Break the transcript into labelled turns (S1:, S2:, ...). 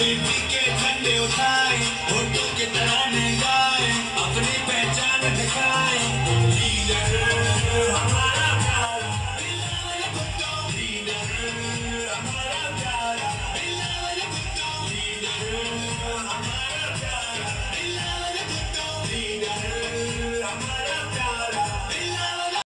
S1: อิดลิเกท่านเดียวท่า